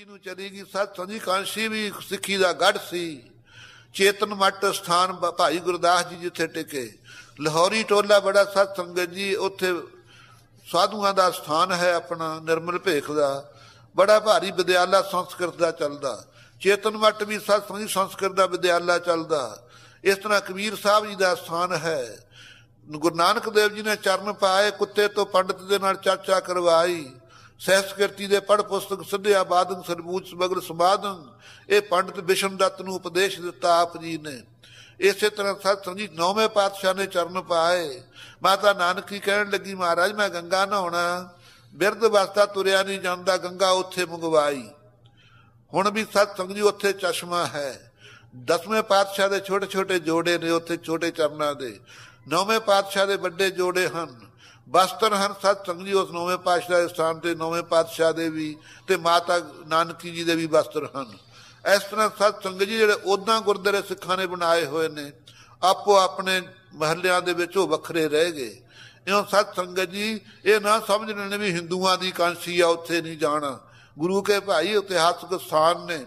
ਕਾਂਸ਼ੀ ਨੂੰ ਚਲੀ ਗਈ ਸਤ ਸੰਜੀ ਕਾਂਸ਼ੀ ਵੀ ਸਿੱਖੀ ਦਾ ਗੜ ਸੀ। ਚੇਤਨ ਮੱਟ ਸਥਾਨ ਭਾਈ ਗੁਰਦਾਸ ਜੀ ਜਿੱਥੇ ਟਿਕੇ। ਲਾਹੌਰੀ ਟੋਲਾ ਬੜਾ ਸਤ ਸੰਗਤ ਜੀ, ਉੱਥੇ ਸਾਧੂਆਂ ਦਾ ਸਥਾਨ ਹੈ ਆਪਣਾ, ਨਿਰਮਲ ਭੇਖ ਦਾ। ਬੜਾ ਭਾਰੀ ਵਿਦਿਆਲਾ ਸੰਸਕ੍ਰਿਤ ਦਾ ਚੱਲਦਾ। ਚੇਤਨ ਮੱਟ ਵੀ ਸਤ ਸੰਗੀ ਸੰਸਕ੍ਰਿਤ ਦਾ ਵਿਦਿਆਲਾ ਚੱਲਦਾ। ਇਸ ਤਰ੍ਹਾਂ ਕਬੀਰ ਸਾਹਿਬ ਜੀ ਦਾ ਸਥਾਨ ਹੈ। ਗੁਰੂ ਨਾਨਕ ਦੇਵ ਜੀ ਨੇ ਚਰਨ ਪਾਏ, ਕੁੱਤੇ ਤੋਂ ਪੰਡਤ ਦੇ ਨਾਲ ਚਰਚਾ ਕਰਵਾਈ। ਸਹਿਸਕ੍ਰਿਤੀ ਦੇ ਪੜ ਪੁਸਤਕ ਸਿੱਧਿਆ ਬਾਦਨ ਸਰਬੂਤ ਸਮਗਰ ਸਮਾਦਨ ਇਹ ਪੰਡਤ ਵਿਸ਼ਨ ਦੱਤ ਨੂੰ ਉਪਦੇਸ਼ ਦਿੱਤਾ ਆਪ ਜੀ ਨੇ। ਇਸੇ ਤਰ੍ਹਾਂ ਸਤ ਸੰਗੀ ਨੌਵੇਂ ਪਾਤਸ਼ਾਹ ਨੇ ਚਰਨ ਪਾਏ। ਮਾਤਾ ਨਾਨਕੀ ਕਹਿਣ ਲੱਗੀ, ਮਹਾਰਾਜ, ਮੈਂ ਗੰਗਾ ਨਹਾਉਣਾ। ਬਿਰਧ ਵਸਤਾ ਤੁਰਿਆ ਨਹੀਂ ਜਾਂਦਾ, ਗੰਗਾ ਉੱਥੇ ਮੰਗਵਾਈ। ਹੁਣ ਵੀ ਸਤ ਸੰਗ ਜੀ ਉੱਥੇ ਚਸ਼ਮਾ ਹੈ। ਦਸਵੇਂ ਪਾਤਸ਼ਾਹ ਦੇ ਛੋਟੇ ਛੋਟੇ ਜੋੜੇ ਨੇ ਉੱਥੇ ਛੋਟੇ ਚਰਨਾਂ ਦੇ। ਨੌਵੇਂ ਪਾਤਸ਼ਾਹ ਦੇ ਵੱਡੇ ਜੋੜੇ ਹਨ। ਬਸਤਰ ਹਨ ਸਤ ਸੰਗ ਜੀ ਉਸ ਨੌਵੇਂ ਪਾਤਸ਼ਾਹ ਦੇ ਸਥਾਨ ਤੇ, ਨੌਵੇਂ ਪਾਤਸ਼ਾਹ ਦੇ ਵੀ ਤੇ ਮਾਤਾ ਨਾਨਕੀ ਜੀ ਦੇ ਵੀ ਬਸਤਰ ਹਨ। ਇਸ ਤਰ੍ਹਾਂ ਸਤ ਸੰਗ ਜੀ ਜਿਹੜੇ ਉਦਾਂ ਗੁਰਦੁਆਰੇ ਸਿੱਖਾਂ ਨੇ ਬਣਾਏ ਹੋਏ ਨੇ, ਆਪੋ ਆਪਣੇ ਮਹੱਲਿਆਂ ਦੇ ਵਿੱਚ ਉਹ ਵੱਖਰੇ ਰਹਿ ਗਏ। ਇਉਂ ਸਤ ਸੰਗਤ ਜੀ ਇਹ ਨਾ ਸਮਝਣ ਨੇ ਵੀ ਹਿੰਦੂਆਂ ਦੀ ਕਾਂਸੀ ਆ, ਉੱਥੇ ਨਹੀਂ ਜਾਣਾ। ਗੁਰੂ ਕੇ ਭਾਈ ਇਤਿਹਾਸਕ ਸਥਾਨ ਨੇ।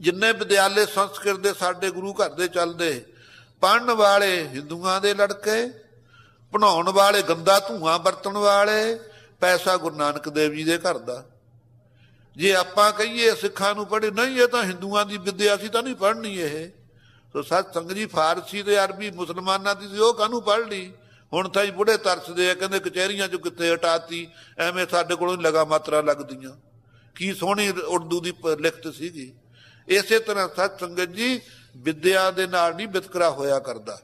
ਜਿੰਨੇ ਵਿਦਿਆਲੇ ਸੰਸਕ੍ਰਿਤ ਦੇ ਸਾਡੇ ਗੁਰੂ ਘਰ ਦੇ ਚੱਲਦੇ ਪੜਨ ਵਾਲੇ ਹਿੰਦੂਆਂ ਦੇ ਲੜਕੇ ਬਣਾਉਣ ਵਾਲੇ, ਗੰਦਾ ਧੂਆਂ ਵਰਤਣ ਵਾਲੇ, ਪੈਸਾ ਗੁਰੂ ਨਾਨਕ ਦੇਵ ਜੀ ਦੇ ਘਰ ਦਾ। ਜੇ ਆਪਾਂ ਕਹੀਏ ਸਿੱਖਾਂ ਨੂੰ ਪੜ੍ਹੇ, ਨਹੀਂ, ਇਹ ਤਾਂ ਹਿੰਦੂਆਂ ਦੀ ਵਿਦਿਆ ਸੀ, ਤਾਂ ਨਹੀਂ ਪੜ੍ਹਨੀ ਇਹ। ਸੋ ਸਤ ਸੰਗਤ ਜੀ ਫਾਰਸੀ ਤੇ ਅਰਬੀ ਮੁਸਲਮਾਨਾਂ ਦੀ ਸੀ, ਉਹ ਕਾਹਨੂੰ ਪੜ੍ਹ ਲਈ ਹੁਣ ਤਾਂ ਹੀ ਬੁੜੇ ਤਰਸਦੇ ਆ, ਕਹਿੰਦੇ ਕਚਹਿਰੀਆਂ ਚ ਕਿੱਥੇ ਹਟਾਤੀ, ਐਵੇਂ ਸਾਡੇ ਕੋਲੋਂ ਲਗਾ ਮਾਤਰਾ ਲੱਗਦੀਆਂ। ਕੀ ਸੋਹਣੀ ਉਰਦੂ ਦੀ ਪ- ਲਿਖਤ ਸੀਗੀ। ਇਸੇ ਤਰ੍ਹਾਂ ਸਤ ਸੰਗਤ ਜੀ ਵਿਦਿਆ ਦੇ ਨਾਲ ਨਹੀਂ ਵਿਤਕਰਾ ਹੋਇਆ ਕਰਦਾ।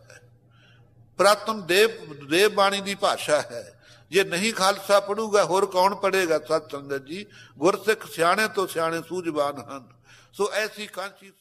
ਹੈ ਦੇਵ ਦੇਵ ਬਾਣੀ ਦੀ ਭਾਸ਼ਾ ਹੈ। ਜੇ ਨਹੀਂ ਖਾਲਸਾ ਪੜੂਗਾ, ਹੋਰ ਕੌਣ ਪੜੇਗਾ ਸਤ ਸੰਗਤ ਜੀ, ਗੁਰਸਿੱਖ ਸਿਆਣੇ ਤੋਂ ਸਿਆਣੇ ਸੂਝਵਾਨ ਹਨ। ਸੋ ਐਸੀ ਕਾਂਚੀ